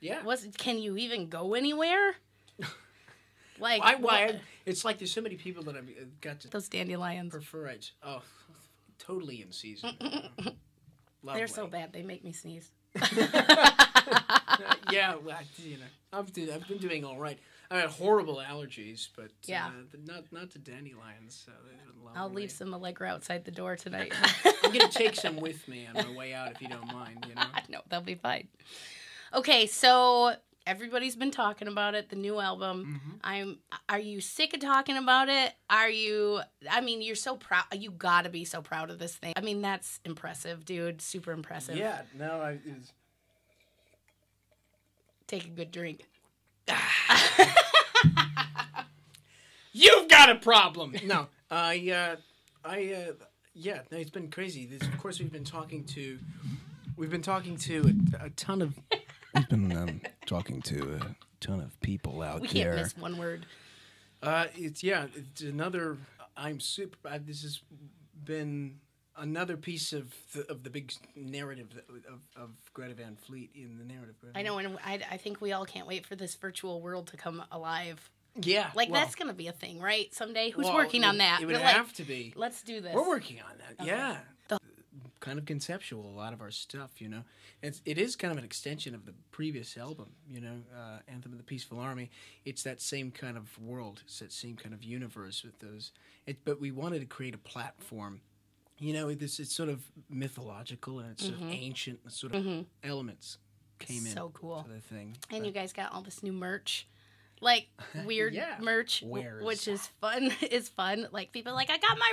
Yeah. Was can you even go anywhere? Like I, what- why, it's like there's so many people that I've uh, got to those dandelions. prefer it. Oh, totally in season. They're so bad they make me sneeze. yeah, well, I- you know, I've, do, I've been doing all right. I had horrible allergies, but Yeah. uh, not not to dandelions. So they've been lovely. I'll leave some Allegra outside the door tonight. I'm gonna take some with me on my way out if you don't mind. You know. no, they'll be fine. Okay, so everybody's been talking about it, the new album. Mm-hmm. I'm are you sick of talking about it? Are you I mean, you're so proud you got to be so proud of this thing. I mean, that's impressive, dude. Super impressive. Yeah. No, I. It's, Take a good drink. You've got a problem. No, I, uh, I, uh, yeah, no, it's been crazy. This, of course, we've been talking to, we've been talking to a, a ton of. We've been um, talking to a ton of people out We can't miss one word. Uh, it's yeah, it's another. I'm super. I, this has been another piece of the, of the big narrative of, of Greta Van Fleet in the narrative. I know and I, I think we all can't wait for this virtual world to come alive. Yeah, Like well, that's going to be a thing, right? Someday who's well, working it on that? It would We're like, have to be. Let's do this. We're working on that. Okay. Yeah. Kind of conceptual. A lot of our stuff, you know, it's it is kind of an extension of the previous album. You know, uh, Anthem of the Peaceful Army. It's that same kind of world. It's that same kind of universe with those. It, but we wanted to create a platform. You know, this it's sort of mythological and it's sort of ancient sort of elements came in Mm-hmm. So cool. to the thing. And But- you guys got all this new merch. Like weird Yeah. merch, w- Wares. which is fun. Is fun. Like people are like, I got my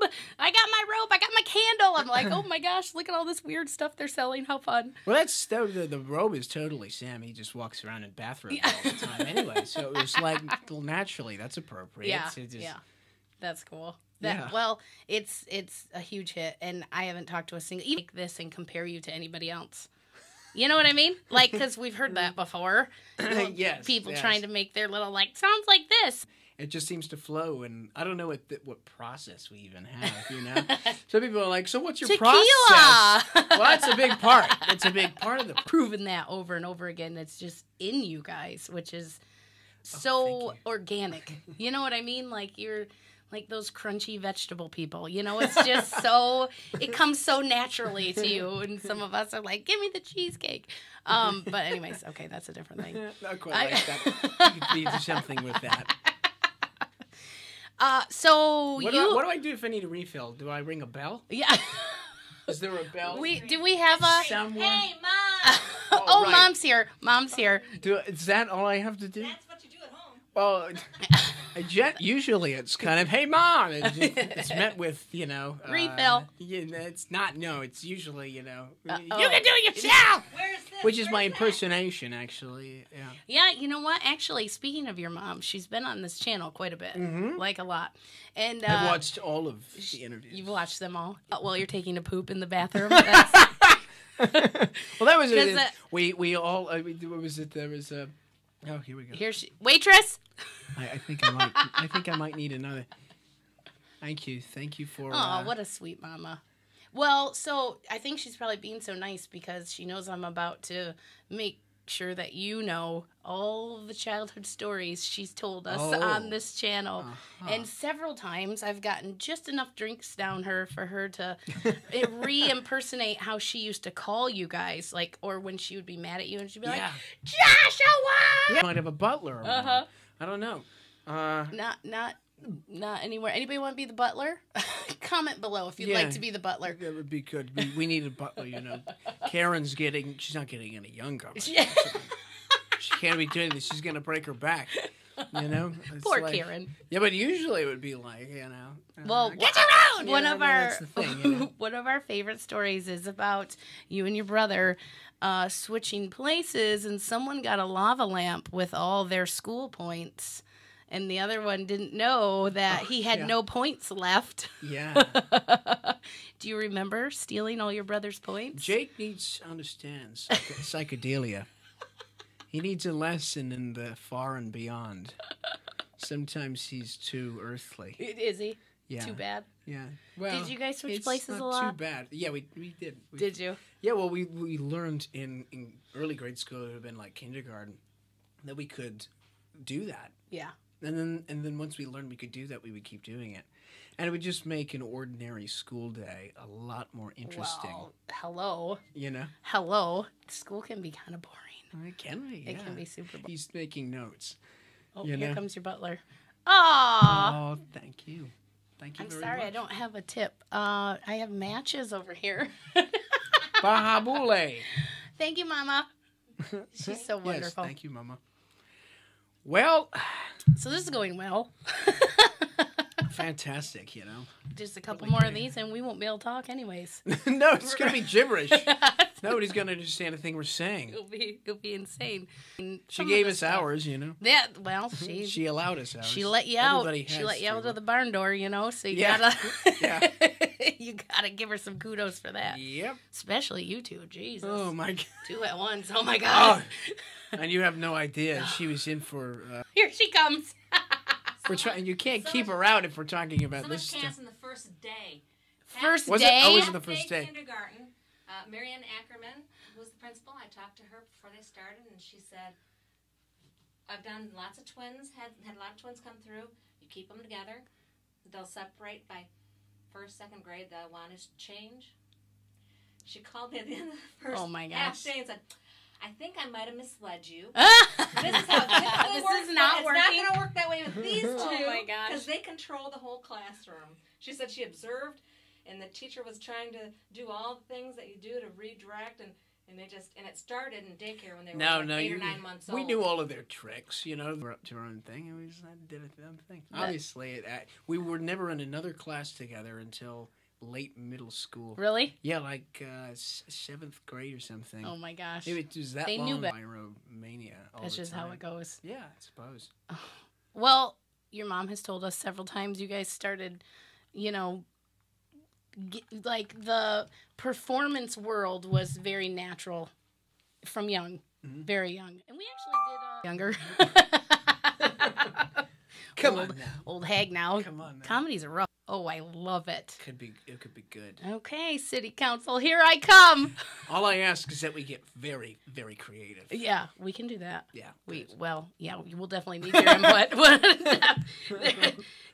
robe. I got my robe. I got my candle. I'm like, oh my gosh, look at all this weird stuff they're selling. How fun! Well, that's that, the, the robe is totally Sam. He just walks around in bathrobe all the time anyway. So it was like well, naturally that's appropriate. Yeah, just- yeah, that's cool. That Yeah. well, it's it's a huge hit, and I haven't talked to a single even like this and compare you to anybody else. You know what I mean? Like, because we've heard that before. Yes, people yes. trying to make their little like sounds like this. It just seems to flow, and I don't know what th- what process we even have. You know, some people are like, "So what's your Tequila. process?" well, that's a big part. It's a big part of the. proven that over and over again. It's just in you guys, which is oh, so Oh, organic. You know what I mean? Like you're like those crunchy vegetable people. You know, it's just so it comes so naturally to you. And some of us are like, "Give me the cheesecake." Um, but anyways, okay, that's a different thing. Not quite I- like that. You could be something with that. Uh, so What, you, do I, what do I do if I need a refill? Do I ring a bell? yeah. Is there a bell? we do we have a? somewhere. Hey, mom! Oh, Oh, right. mom's here. Mom's here. Do, is that all I have to do? That's what you do at home. Well, I gen- usually it's kind of, hey, mom. It's, it's met with, you know. uh, Refill. it's not, no, it's usually, you know, Uh, you can do it yourself. Which is my Where's that? impersonation, actually. Yeah. Yeah, you know what? Actually, speaking of your mom, she's been on this channel quite a bit, like a lot. And uh, I've watched all of the interviews. You've watched them all Uh, while you're taking a poop in the bathroom. Well, that was it. uh, we we all. Uh, we- what was it? There was a. Oh, here we go. here she, waitress. I, I think I might. I think I might need another. Thank you. Thank you for. Oh, uh, what a sweet mama. Well, so I think she's probably being so nice because she knows I'm about to make sure that you know all the childhood stories she's told us Oh. on this channel. Uh-huh. And several times I've gotten just enough drinks down her for her to re impersonate how she used to call you guys, like, or when she would be mad at you and she'd be like, Yeah. Joshua! Yeah. Might have a butler. Uh-huh. I don't know. Uh, Not, not, not anywhere. Anybody want to be the butler? Comment below if you'd Yeah. like to be the butler. that would be good. We, we need a butler. You know, Karen's getting. She's not getting any younger. but Yeah. She can't be doing this. She's gonna break her back. You know. It's Poor like- Karen. Yeah, but usually it would be like you know. uh, Well, get wha- around. One know, of our thing, you know. one of our favorite stories is about you and your brother uh, switching places, and someone got a lava lamp with all their school points, and the other one didn't know that oh, he had yeah. no points left. Yeah. Do you remember stealing all your brother's points? Jake needs to understand psych- psychedelia. He needs a lesson in the far and beyond. Sometimes he's too earthly. Is he? Yeah. Too bad. Yeah. Well, Did you guys switch places a lot? Too bad. Yeah, we we did. We, Did you? Yeah. Well, we we learned in in early grade school. It would have been like kindergarten that we could do that. Yeah. And then and then once we learned we could do that, we would keep doing it, and it would just make an ordinary school day a lot more interesting. Well, hello. You know, Hello. School can be kind of boring. it can be. It can be super boring. He's making notes. Oh, you here know. comes your butler. Aw. Oh, thank you. Thank you I'm sorry, much. I don't have a tip. Uh, I have matches over here. Bahabule. Thank you, Mama. She's so wonderful. Yes, thank you, Mama. Well, So this is going well. fantastic. You know. Just a couple more of these, and we won't be able to talk anyways. no, it's gonna be gibberish. Nobody's gonna understand a thing we're saying. It'll be it'll be insane. And She gave us stuff- hours, you know. Yeah, well, she She allowed us hours. she let you out. She let you out of the barn door, you know. So you Yeah. gotta Yeah. you gotta give her some kudos for that. Yep. Especially you two, Jesus, Oh my god. two at once. Oh my Oh, God, and you have no idea. She was in for. Uh, here she comes. we're trying. You can't so keep much- her out if we're talking about So this much chaos stuff. in the first day. First Was it? day. Oh, was it the first day day? kindergarten. Uh, Marianne Ackerman, who was the principal, I talked to her before they started, and she said, "I've done lots of twins. Had had a lot of twins come through. You keep them together. They'll separate by first, second grade. that I wanted to change." She called me at the end of the oh first Oh my half day and said, "I think I might have misled you." this is how typically this works, is not working. It's not going to work that way with these two. Oh my gosh. Because they control the whole classroom. She said she observed, and the teacher was trying to do all the things that you do to redirect, and, and they just and it started in daycare when they were No, like no, eight you. or nine months we old. We knew all of their tricks. You know, we're up to our own thing, and we just did a own thing. But- Obviously, it, uh, we were never in another class together until late middle school. really? Yeah, like uh, seventh grade or something. Oh my gosh. It was that They long. knew bet- Pyromania. That's the just how it goes. Yeah, I suppose. Well, your mom has told us several times you guys started, you know, g like the performance world was very natural from young, Mhm. very young. And we actually did uh, younger. Come old, on now. old hag now. Come on now. Comedies are rough. Oh, I love it. Could be. It could be good. Okay, city council, here I come. All I ask is that we get very, very creative. Yeah, we can do that. Yeah. We well, yeah, we will definitely need your input.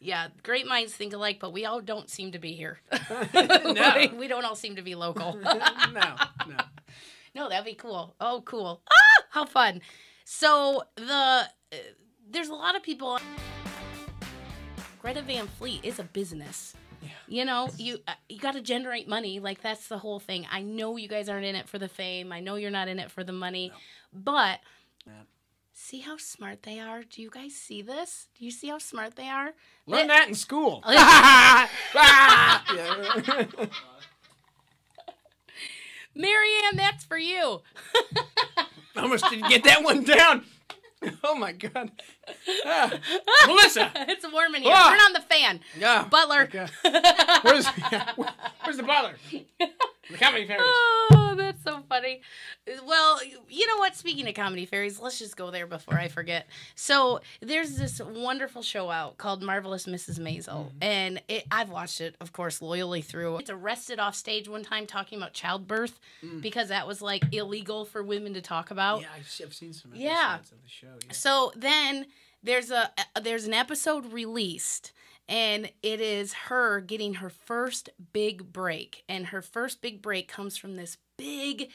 yeah, great minds think alike, but we all don't seem to be here. No. we, we don't all seem to be local. no, no. no, that'd be cool. Oh, cool. Ah, how fun. So the uh, there's a lot of people. Greta Van Fleet is a business. Yeah. You know, you uh, you got to generate money. Like that's the whole thing. I know you guys aren't in it for the fame. I know you're not in it for the money, but Yeah. see how smart they are. Do you guys see this? Do you see how smart they are? Learn They- that in school. Marianne, that's for you. Almost didn't get that one down. Oh my god. Ah, Melissa. it's warm in here. Ah. Turn on the fan. Yeah. Butler. Okay. Where's Where's the butler? The comedy fairies. Oh, so funny. Well, you know what? Speaking of comedy fairies, let's just go there before I forget. So there's this wonderful show out called Marvelous Mrs. Maisel, mm-hmm. and it, I've watched it, of course, loyally through. It's arrested off stage one time talking about childbirth mm. because that was like illegal for women to talk about. Yeah, I've, I've seen some Yeah. episodes of the show. Yeah. So then there's a there's an episode released and it is her getting her first big break and her first big break comes from this big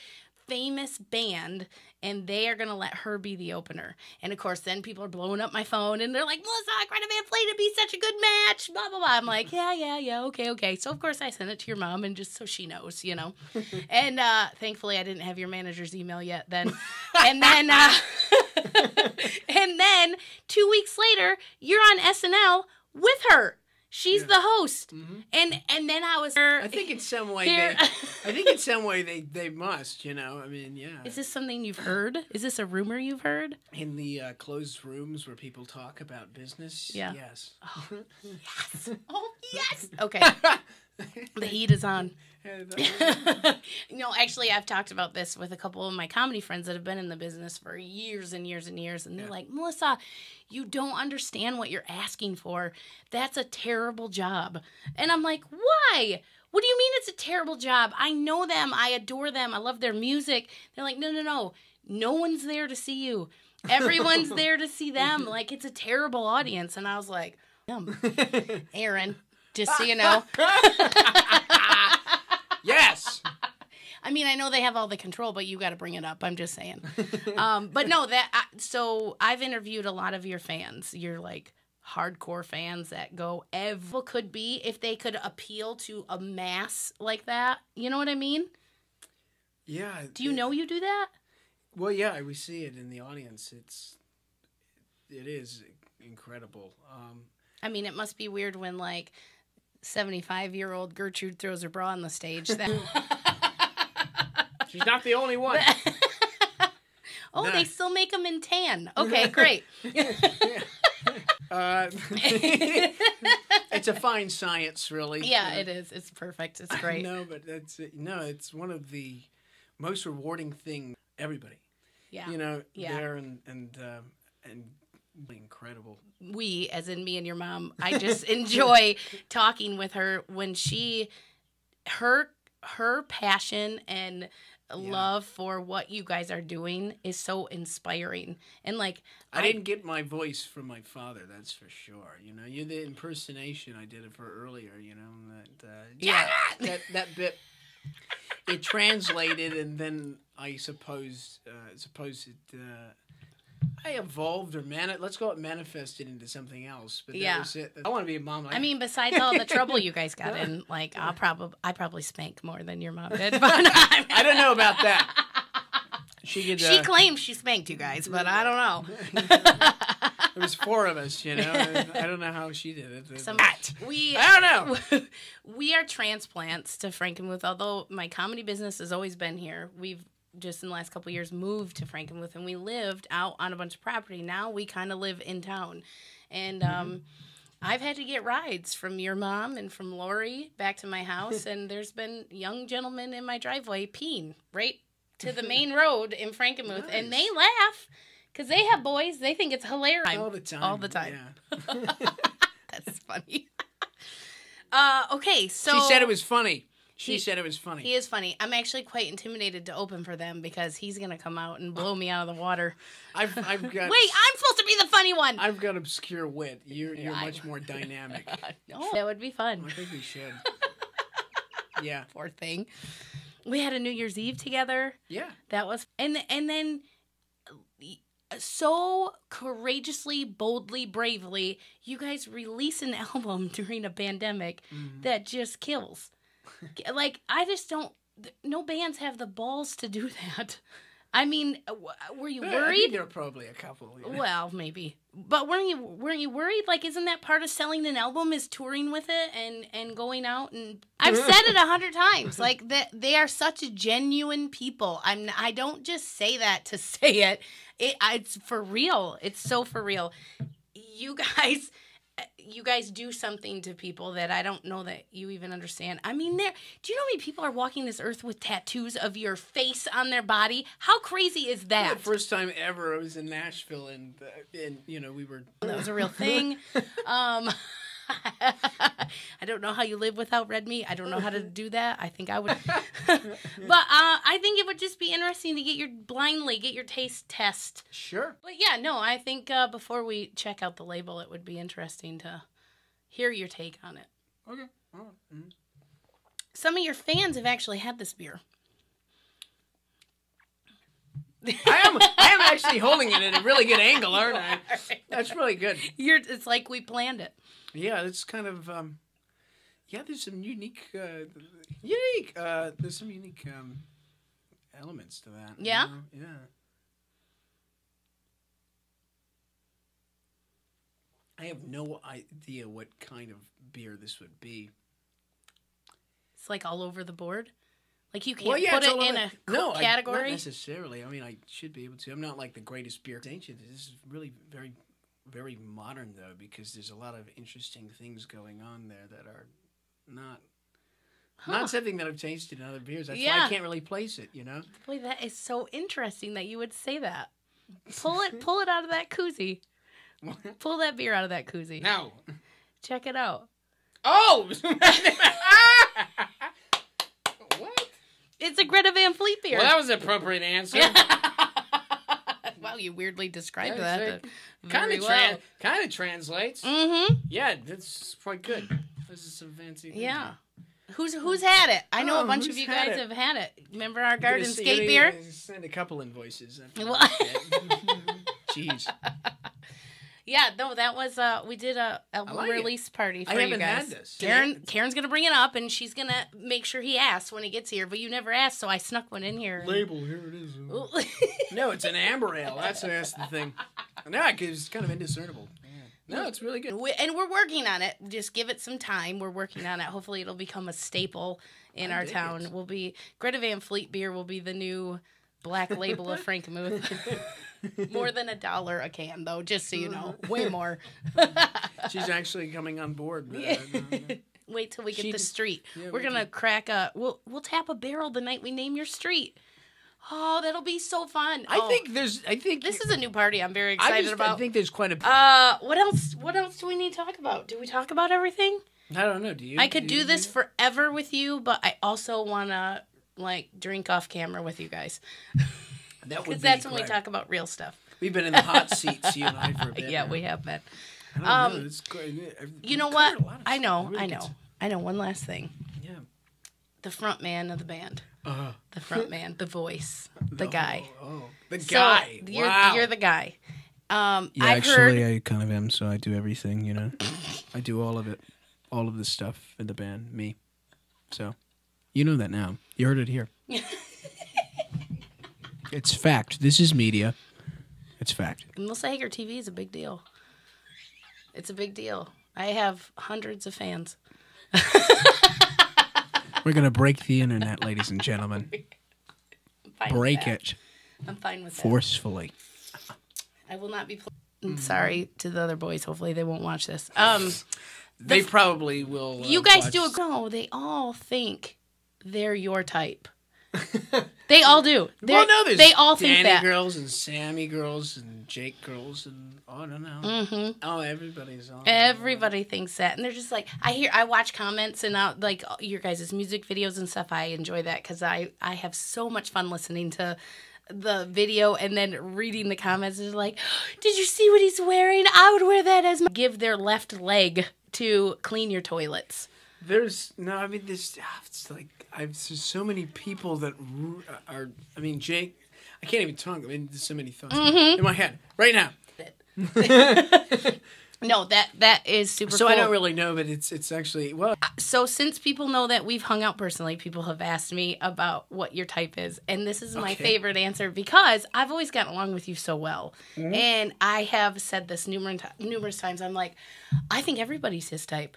famous band and they are going to let her be the opener. And of course then people are blowing up my phone and they're like, "Melissa, Greta Van Fleet would be such a good match." blah blah blah. I'm like, "Yeah, yeah, yeah. Okay, okay." So of course I sent it to your mom and just so she knows, you know. and uh thankfully I didn't have your manager's email yet then. and then uh and then two weeks later, you're on SNL with her. She's Yeah. the host, Mhm. and and then I was. I think in some way they. I think in some way they they must. You know. I mean, yeah. Is this something you've heard? Is this a rumor you've heard? in the uh, closed rooms where people talk about business? Yeah. Yes. Yes. Oh yes. Okay. The heat is on. No, actually, I've talked about this with a couple of my comedy friends that have been in the business for years and years and years. And they're Yeah. like, Melissa, you don't understand what you're asking for. That's a terrible job. And I'm like, why? What do you mean it's a terrible job? I know them. I adore them. I love their music. They're like, no, no, no. No one's there to see you. Everyone's there to see them. Like, it's a terrible audience. And I was like, Aaron, just so you know. I mean, I know they have all the control, but you got to bring it up. I'm just saying. um, but no, that I, so I've interviewed a lot of your fans. You're like hardcore fans that go ever could be if they could appeal to a mass like that. You know what I mean? Yeah. Do you it- know you do that? Well, yeah, we see it in the audience. It's it is incredible. Um, I mean, it must be weird when like 75 year old Gertrude throws her bra on the stage. That she's not the only one. oh, Nah. they still make them in tan. Okay, great. Uh, it's a fine science, really. yeah, it is. It's perfect. It's great. No, but that's no. It's one of the most rewarding thing. Everybody, Yeah. you know, Yeah. there and and um, and incredible. we, as in me and your mom, I just enjoy talking with her when she, her, her passion and love for what you guys are doing is so inspiring. And like, I, didn't get my voice from my father. That's for sure. You know, you the impersonation I did it for earlier. You know that uh, Yeah. that that bit. It translated, and then I suppose uh, suppose it. Uh, I evolved or man, let's call it manifested into something else. But that Yeah. was it. I want to be a mom. Like I mean, besides all the trouble you guys got in, like, I'll probably, I probably spank more than your mom did. But I, I don't know about that. She could. She uh, claims she spanked you guys, but I don't know. there was four of us. You know, I don't know how she did it. Some, That. we I don't know. we are transplants to Frankenmuth. Although my comedy business has always been here, we've just in the last couple years moved to Frankenmuth, and we lived out on a bunch of property. Now we kind of live in town, and um, I've had to get rides from your mom and from Lori back to my house, and there's been young gentlemen in my driveway peeing right to the main road in Frankenmuth, and they laugh. Cause they have boys, they think it's hilarious All the time. All the time. Yeah. That's funny. uh, okay, so she said it was funny. She He- said it was funny. He is funny. I'm actually quite intimidated to open for them because he's gonna come out and blow me out of the water. I've I've got Wait, I'm supposed to be the funny one. I've got obscure wit. You're you're I- much more dynamic. no, that would be fun. I think we should. Yeah. Poor thing. We had a New Year's Eve together. Yeah. That was and and then uh, so courageously, boldly, bravely, you guys release an album during a pandemic Mm-hmm. that just kills. Like I just don't. No bands have the balls to do that. I mean, uh, were you Yeah, worried? there are probably a couple. you know. Well, maybe, but weren't you weren't you worried? Like, isn't that part of selling an album is touring with it and and going out and I've said it a hundred times. Like that they are such genuine people. I'm I don't just say that to say it. It it's for real. It's so for real. You guys. You guys do something to people that I don't know that you even understand. I mean, there. Do you know how many people are walking this earth with tattoos of your face on their body? How crazy is that? The first time ever, I was in Nashville, and uh, and you know we were. that was a real thing. um, I don't know how you live without red meat. I don't know how to do that. I think I would, but uh, I think it would just be interesting to get your blindly get your taste test. Sure. But yeah, no, I think uh, before we check out the label, it would be interesting to hear your take on it. Okay. All right. Mhm. Some of your fans have actually had this beer. I am. I am actually holding it at a really good angle, aren't I? That's really good. You're, it's like we planned it. Yeah, it's kind of. Um, yeah, there's some unique. Uh, unique. Uh, there's some unique um, elements to that. you Yeah? know? Yeah. I have no idea what kind of beer this would be. It's like all over the board. Like you can't well, yeah, put it in a no, I- not category. necessarily. I mean, I should be able to. I'm not like the greatest beer ancient. This is really very, very modern though, because there's a lot of interesting things going on there that are not Not something that I've tasted in other beers. That's why I can't really place it. You know. Boy, that is so interesting that you would say that. Pull it, pull it out of that koozie. Pull that beer out of that koozie. no. Check it out. Oh. what? It's a Greta Van Fleet beer. Well, that was an appropriate answer. Wow, you weirdly described Yeah, that. kind of well. kind of translates. Mm-hmm. Yeah, that's quite good. This is some fancy. thing. Yeah. Who's who's had it? I know Oh, a bunch of you guys it? have had it. Remember our garden skate beer? Send a couple invoices. Well- Jeez. Yeah, no, that was uh we did a album like it. release party for I you haven't guys. had this. Karen Karen's gonna bring it up and she's gonna make sure he asks when he gets here, but you never asked, so I snuck one in here. and- Label here it is. No, it's an amber ale. That's that's the thing. No, it's kind of indiscernible. No, it's really good. We- and we're working on it. Just give it some time. We're working on it. Hopefully, it'll become a staple in I our town. it. Will be Greta Van Fleet beer will be the new black label of Frankenmuth. more than a dollar a can, though. Just so you know, way more. She's actually coming on board. Wait till we get She the street. yeah, We're we gonna do. crack a. We'll we'll tap a barrel the night we name your street. Oh, that'll be so fun. I Oh, think there's. I think this is a new party. I'm very I excited just, about. I think there's quite a. uh, what else? What else do we need to talk about? Do we talk about everything? I don't know. Do you? I could do you this forever with you, but I also wanna like drink off camera with you guys That would because be that's when we talk about real stuff. We've been in the hot seats, you and I, for a bit. Yeah, now. we have been. I don't um, know, it's great. You know what? covered a lot of I know. Really I know. stuff. I know. One last thing. Yeah. The front man of the band. Uh, The front man. The voice. The oh, guy. Oh, the So, guy. You're, wow. you're the guy. Um, Yeah, I've actually, heard. I kind of am. So I do everything. You know, I do all of it, all of the stuff in the band. Me. So, you know that now. You heard it here. it's fact. This is media. It's fact. Melissa Hager TV is a big deal. It's a big deal. I have hundreds of fans. We're gonna break the internet, ladies and gentlemen. I'm fine with Break it I'm fine with that. forcefully. I will not be. Pl- I'm sorry to the other boys. Hopefully they won't watch this. Um, They probably will. Uh, you guys watch- do a no. They all think they're your type. they all do. They're- Well, no, there's they all think Danny that. girls and Sammy girls and Jake girls and oh, I don't know. hmm Oh, everybody's on. Everybody thinks that, and they're just like, I hear, I watch comments and uh, like your guys' music videos and stuff. I enjoy that because I I have so much fun listening to the video and then reading the comments. It's like, did you see what he's wearing? I would wear that as my give their left leg to clean your toilets. There's no. I mean, there's ah, it's like I've there's so many people that are. I mean, Jake. I can't even talk. I mean, there's so many thoughts Mm-hmm. in my head right now. No, that that is super. So cool. I don't really know, but it's it's actually well. so since people know that we've hung out personally, people have asked me about what your type is, and this is my Okay. favorite answer because I've always gotten along with you so well, Mm-hmm. and I have said this numerous numerous times. I'm like, I think everybody's his type.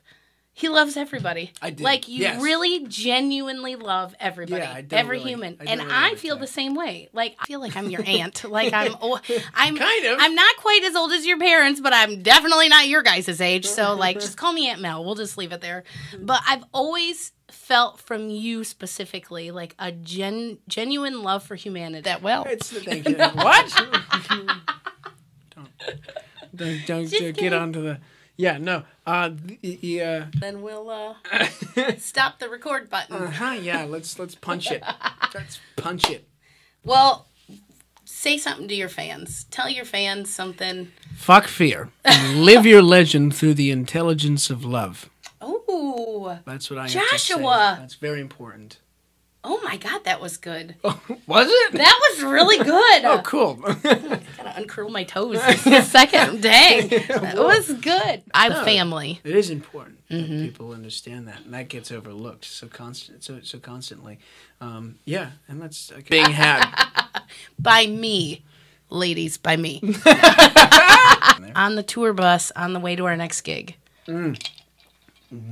He loves everybody. I do. Like you Yes. really genuinely love everybody, Yeah, I do every really. human, I do and really I feel that. the same way. Like I feel like I'm your aunt. like I'm, oh, I'm Kind of. I'm not quite as old as your parents, but I'm definitely not your guys' age. So like, just call me Aunt Mel. We'll just leave it there. But I've always felt from you specifically like a gen genuine love for humanity. That well. It's the thank you. what? don't don't, don't Just uh, get onto the. Yeah, no. Uh, the, uh, Then we'll uh, stop the record button. uh-huh, yeah. Let's let's punch it. Let's punch it. Well, say something to your fans. Tell your fans something. Fuck fear. Live your legend through the intelligence of love. Oh, That's what I have to say. Joshua. That's very important. Oh my God, that was good. Was it? That was really good. oh, cool. I Gotta uncurl my toes just a second. Dang. That was good. I'm No. family. it is important Mm-hmm. that people understand that, and that gets overlooked so constant, so so constantly. Um, yeah, and that's uh, being had. By me. Ladies, by me. on the tour bus on the way to our next gig.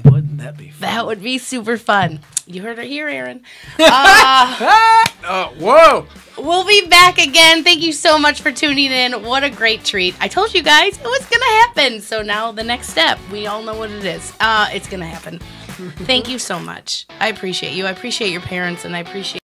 Wouldn't that be fun? That would be super fun. You heard it here, Aaron. Oh, whoa! We'll be back again. Thank you so much for tuning in. What a great treat. I told you guys it was going to happen. So now the next step, we all know what it is. Uh, it's going to happen. Thank you so much. I appreciate you. I appreciate your parents, and I appreciate.